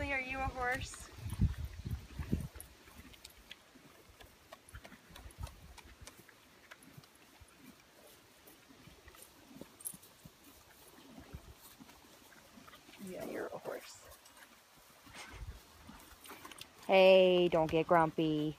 Are you a horse? Yeah, you're a horse. Hey, don't get grumpy.